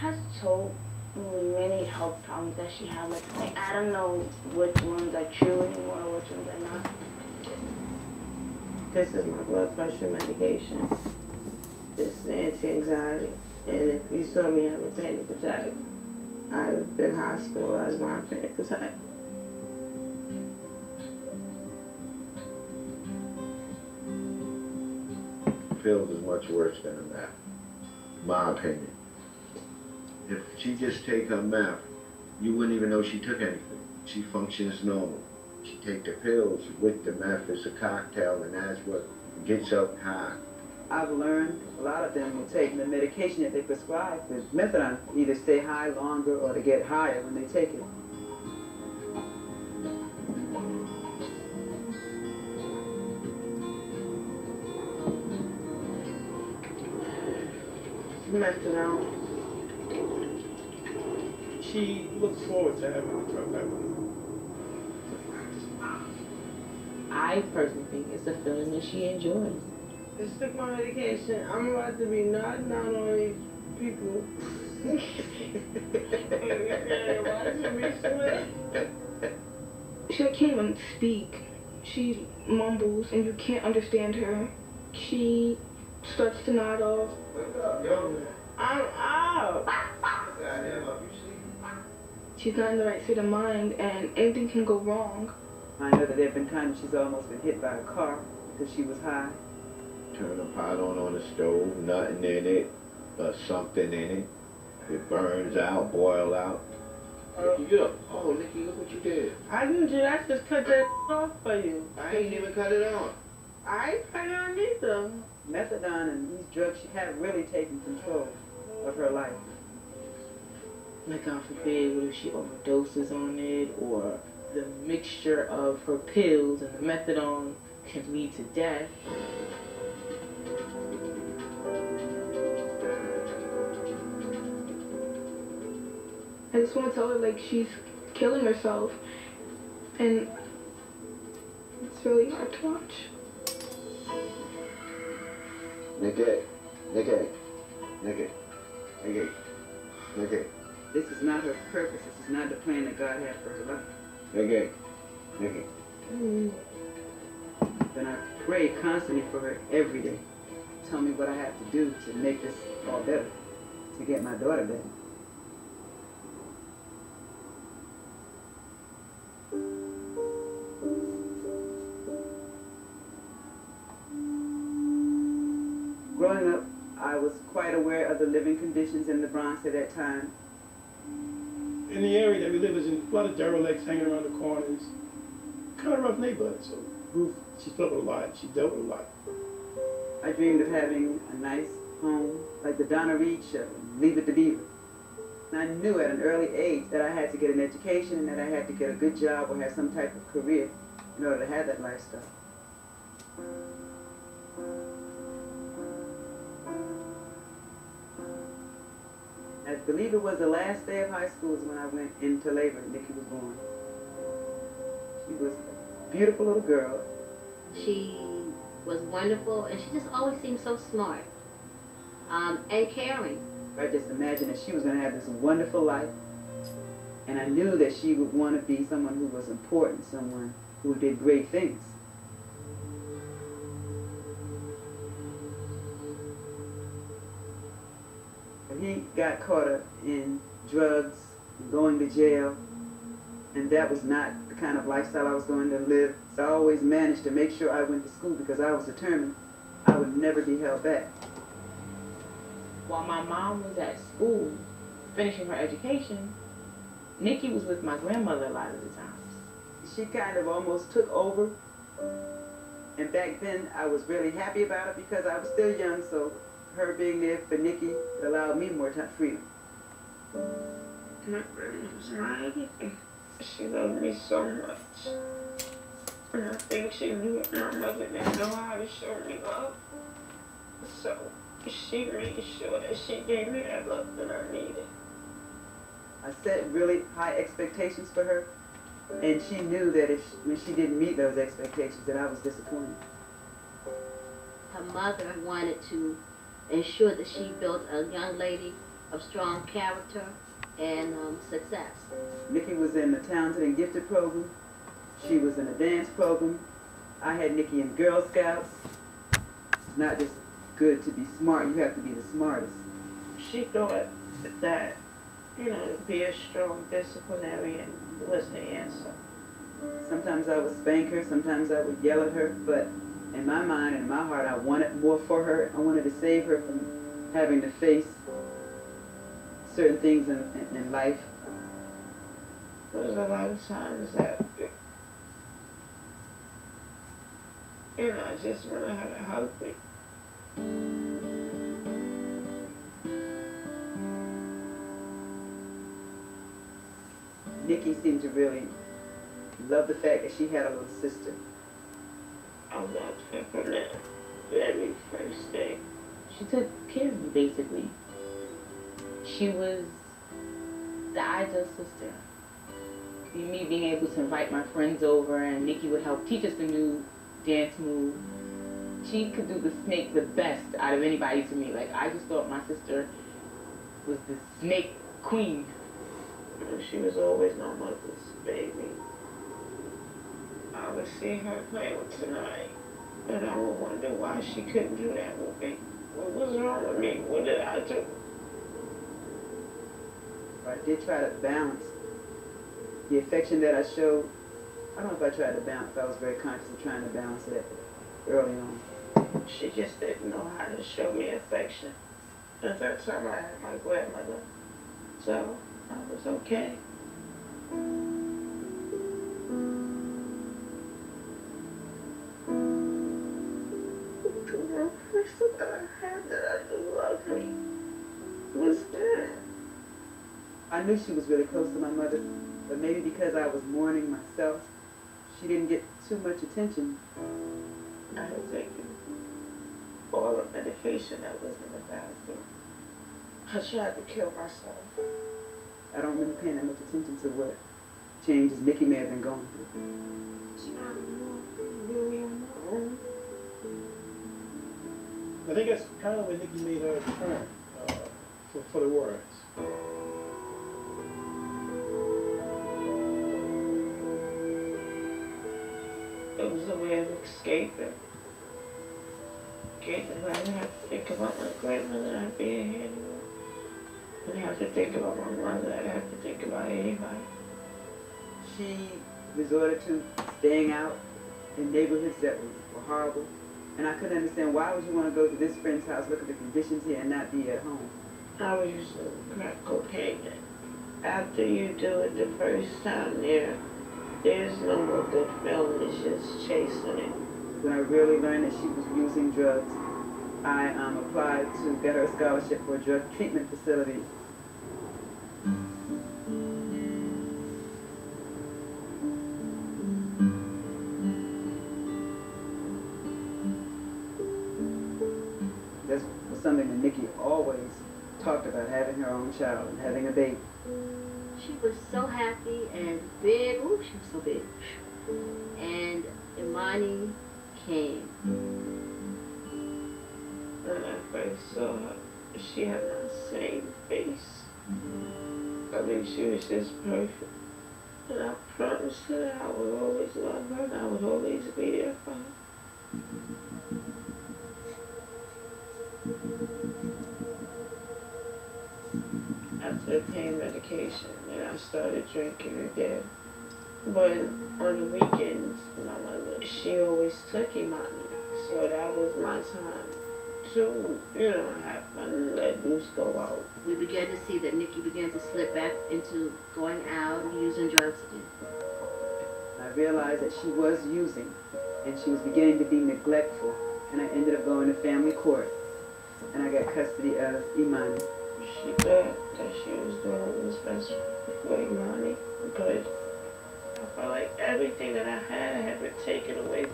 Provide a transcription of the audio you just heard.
has told me many health problems that she had. Like, like I don't know which ones are true anymore, which ones are not. This is my blood pressure medication. This is anti-anxiety. And if you saw me have a panic attack, I've been hospitalized by a panic attack. Feels is much worse than that, my opinion. If she just take her meth, you wouldn't even know she took anything. She functions normal. She take the pills with the meth. It's a cocktail, and that's what gets up high. I've learned a lot of them will take the medication that they prescribe with methadone, either stay high longer or to get higher when they take it. Methadone. She looks forward to having the drug level. I personally think it's a feeling that she enjoys. Just took my medication. I'm about to be nodding out on these people. She can't even speak. She mumbles and you can't understand her. She starts to nod off. I'm out. She's not in the right state of mind and anything can go wrong. I know that there have been times she's almost been hit by a car because she was high. Turn the pot on on the stove, nothing in it, but something in it. It burns out, boil out. Nicky, up. Oh, Nicky, look what you did. I didn't do that. Just cut that off for you. I ain't even cut it on. I ain't cut it on either. Methadone and these drugs she had really taken control of her life. Like God forbid, what if she overdoses on it, or the mixture of her pills and the methadone can lead to death. I just want to tell her like she's killing herself and it's really hard to watch. Nicky, Nicky, Nicky, Nicky, Nicky, This is not her purpose. This is not the plan that God had for her life. Nicky, Nicky. Mm-hmm. And I pray constantly for her every day. Tell me what I have to do to make this all better, to get my daughter better. Growing up, I was quite aware of the living conditions in the Bronx at that time. In the area that we live is in a lot of derelicts hanging around the corners. Kind of rough neighborhood. So Ruth, she felt a lot. She dealt with a lot. I dreamed of having a nice home, like the Donna Reed show, Leave It to Beaver. And I knew at an early age that I had to get an education and that I had to get a good job or have some type of career in order to have that lifestyle. I believe it was the last day of high school is when I went into labor and Nikki was born. She was a beautiful little girl. She was wonderful, and she just always seemed so smart um, and caring. I just imagined that she was going to have this wonderful life. And I knew that she would want to be someone who was important, someone who did great things. He got caught up in drugs, going to jail, and that was not the kind of lifestyle I was going to live. So I always managed to make sure I went to school because I was determined I would never be held back. While my mom was at school finishing her education, Nikki was with my grandmother a lot of the times. She kind of almost took over. And back then I was really happy about it because I was still young, so her being there for Nikki allowed me more time freedom. My grandma's right. She loved me so much. And I think she knew my mother didn't know how to show me love. So she made sure that she gave me that love that I needed. I set really high expectations for her, and she knew that if when she didn't meet those expectations, that I was disappointed. Her mother wanted to ensure that she built a young lady of strong character and um, success. Nikki was in the talented and gifted program. She was in a dance program. I had Nikki in Girl Scouts. It's not just good to be smart, you have to be the smartest. She thought that, you know, to be a strong disciplinarian was the answer. Sometimes I would spank her, sometimes I would yell at her, but in my mind and in my heart, I wanted more for her. I wanted to save her from having to face certain things in, in, in life. There's a lot of times that, you know, I just want to have a me. Nikki seemed to really love the fact that she had a little sister. I loved her from that very first day. She took care of me basically. She was the ideal sister. Me being able to invite my friends over and Nikki would help teach us the new dance move. She could do the snake the best out of anybody to me. Like I just thought my sister was the snake queen. She was always my mother's baby. Would see her play with tonight, and I would wonder why she couldn't do that with me. What was wrong with me? What did I do? I did try to balance the affection that I showed. I don't know if I tried to balance, I was very conscious of trying to balance it early on. She just didn't know how to show me affection. At that time, I had my grandmother, so I was okay. That I had that I knew loved me was dead. I knew she was really close to my mother, but maybe because I was mourning myself, she didn't get too much attention. I had taken all the medication that was in the bathroom. I tried to kill myself. I don't remember paying that much attention to what changes Nikki may have been going through. Really on my own. I think that's kind of when Nikki made her turn uh, for, for the words. It was a way of escaping. Escaping. I didn't have to think about my grandmother not being here anymore. I didn't have to think about my mother. I didn't have to think about anybody. She resorted to staying out in neighborhoods that were, were horrible. And I couldn't understand why would you want to go to this friend's house, look at the conditions here, and not be at home. I was using crack cocaine. After you do it the first time there, there's no more good feeling. It's just chasing it. When I really learned that she was using drugs, I um, applied to get her a scholarship for a drug treatment facility. That was something that Nikki always talked about, having her own child and having a baby. She was so happy and big. Ooh, she was so big. And Imani came. When I first saw her, she had the same face. I mean, she was just perfect. And I promised her that I would always love her and I would always be there for her. After the pain medication, and I started drinking again. But on the weekends, my mother, she always took Imani. So that was my time to, you know, have fun and let loose go out. We began to see that Nikki began to slip back into going out and using drugs again. I realized that she was using and she was beginning to be neglectful. And I ended up going to family court and I got custody of Imani. She thought that she was doing what was best for Imani, but I felt like everything that I had had been taken away from